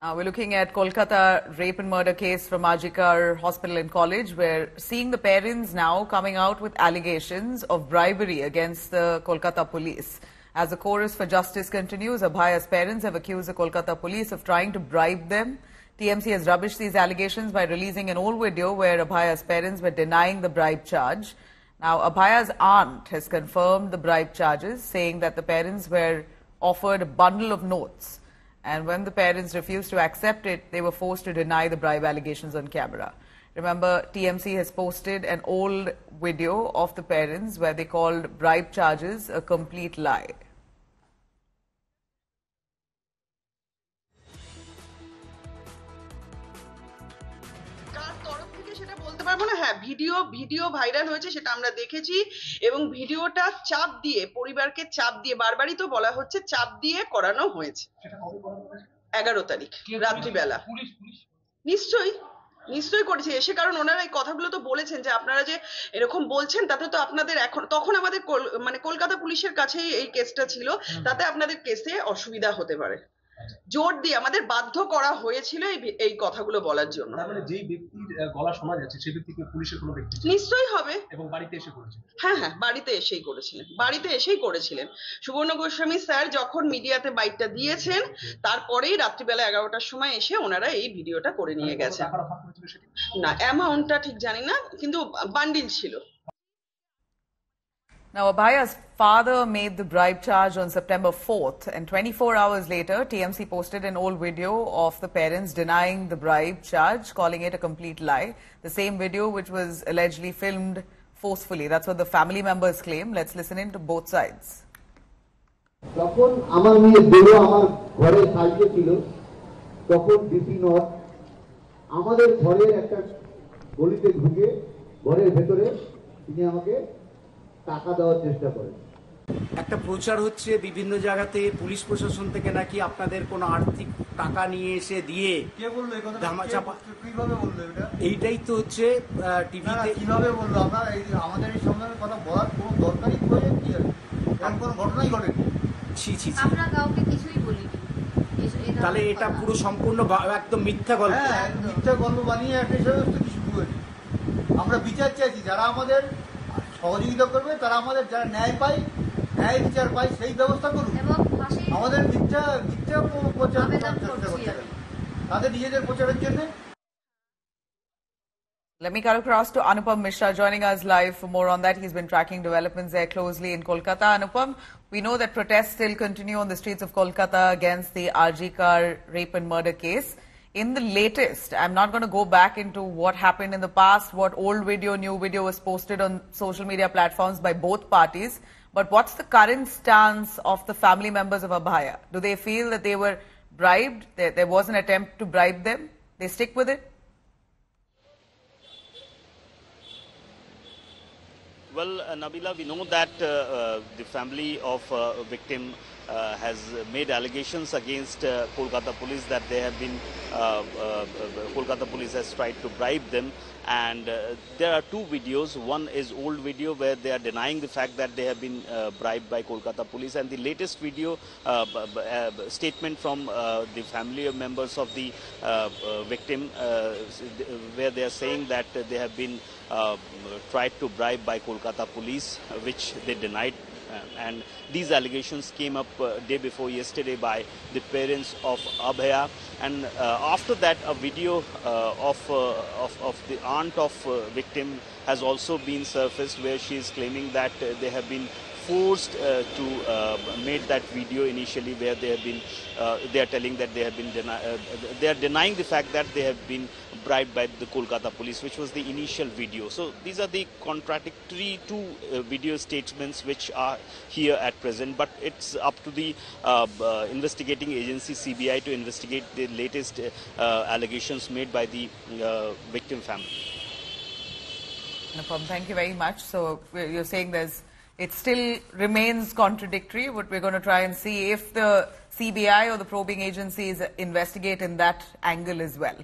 Uh, we're looking at Kolkata rape and murder case from RG Kar Hospital and College. We're seeing the parents now coming out with allegations of bribery against the Kolkata police. As the chorus for justice continues, Abhaya's parents have accused the Kolkata police of trying to bribe them. TMC has rubbished these allegations by releasing an old video where Abhaya's parents were denying the bribe charge. Now, Abhaya's aunt has confirmed the bribe charges, saying that the parents were offered a bundle of notes and when the parents refused to accept it, they were forced to deny the bribe allegations on camera. Remember, TMC has posted an old video of the parents where they called bribe charges a complete lie. পারব না? হ্যাঁ video video viral হয়েছে সেটা আমরা দেখেছি। এবং ভিডিওটা চাপ দিয়ে পরিবারকে চাপ দিয়ে বারবারই তো বলা হচ্ছে চাপ দিয়ে করানো হয়েছে। এগারো তারিখ রাত্রিবেলা। নিশ্চয়ই নিশ্চয়ই করেছে। এসে কারণ ওনারা এই কথাগুলো তো বলেছেন যে আপনারা যে এরকম বলছেন তাতে তো আপনাদের এখন তখন আমাদের মানে কলকাতা পুলিশের কাছেই এই কেসটা ছিল। তাতে আপনাদের কেসে অসুবিধা হতে পারে। জোর দিয়ে আমাদের বাধ্য করা হয়েছিল এই এই কথাগুলো বলার জন্য। মানে যেই ব্যক্তির গলা শোনা যাচ্ছে সেই পুলিশের কোনো ব্যক্তি নিশ্চয়ই হবে। এবং বাড়িতে এসে করেছে হ্যাঁ হ্যাঁ বাড়িতে এসেই করেছিলেন। বাড়িতে এসেই করেছিলেন। সুবর্ণ গোস্বামী স্যার যখন মিডিয়াতে বাইকটা দিয়েছেন তারপরেই রাত্রিবেলা এগারোটার সময় এসে ওনারা এই ভিডিওটা করে নিয়ে গেছেন। অফার করেছিল না অ্যামাউন্টটা ঠিক জানি না কিন্তু বান্ডিল ছিল। Now, Abhaya's father made the bribe charge on September 4th, and 24 hours later, TMC posted an old video of the parents denying the bribe charge, calling it a complete lie. The same video which was allegedly filmed forcefully. That's what the family members claim. Let's listen in to both sides. তখন আমার মেয়ে বেরো আমার ঘরে সাইকে ছিল তখন DC not আমাদের ঘরের একটা গলিতে ঢুকে ঘরের ভেতরে তিনি আমাকে টাকা দেওয়ার চেষ্টা করেন একটা প্রচার হচ্ছে বিভিন্ন জায়গাতে পুলিশ প্রশাসন থেকে নাকি আপনাদের কোনো আর্থিক টাকা নিয়ে এসে দিয়ে কে বলল এই কথা ধামাচাপা কীভাবে বলল এটা? এইটাই তো হচ্ছে টিভিতে কীভাবে বলল? আপনার এই আমাদের এই সম্বন্ধে কথা বলার কোনো দরকারই প্রয়োজন কি আছে এরকম কোনো ঘটনাই ঘটেনি। ছি ছি ছি। আমরা কাউকে কিছুই বলিনি। এস- এ তাহলে এটা কথা। পুরো সম্পূর্ণ একদম মিথ্যা গল্প। হ্যাঁ মিথ্যা গল্প বানিয়ে একটা হিসাবে শুরু হয়েছে আমরা বিচার চাইছি যারা আমাদের সহযোগিতা করবে তারা আমাদের যারা ন্যায় ন্যায় বিচার সেই ব্যবস্থা আমাদের মিথ্যা মিথ্যা প্রচার তাদের নিজেদের প্রচারের জন্য Let me cut across to Anupam Mishra joining us live for more on that. He's been tracking developments there closely in Kolkata. Anupam, we know that protests still continue on the streets of Kolkata against the RG Kar rape and murder case. In the latest, I'm not going to go back into what happened in the past, what old video, new video was posted on social media platforms by both parties. But what's the current stance of the family members of Abhaya? Do they feel that they were bribed? There, there was an attempt to bribe them? They stick with it? Well, uh, Nabila, we know that uh, uh, the family of uh, victim uh, has made allegations against uh, Kolkata police that they have been, uh, uh, Kolkata police has tried to bribe them. And there are two videos. One is old video where they are denying the fact that they have been bribed by Kolkata police. And the latest video, statement from the family members of the victim, where they are saying that they have been tried to bribe by Kolkata police, uh, which they denied. Uh, and these allegations came up uh, day before yesterday by the parents of Abhaya. And uh, after that, a video uh, of, uh, of, of the aunt of uh, victim has also been surfaced where she is claiming that uh, they have been forced uh, to uh, made that video initially where they have been uh, they are telling that they have been they are denying the fact that they have been bribed by the Kolkata police which was the initial video so these are the contradictory two uh, video statements which are here at present but it's up to the uh, uh, investigating agency CBI to investigate the latest allegations made by the victim family No problem. Thank you very much. So you're saying there's it still remains contradictory. But we're going to try and see if the CBI or the probing agencies investigate in that angle as well.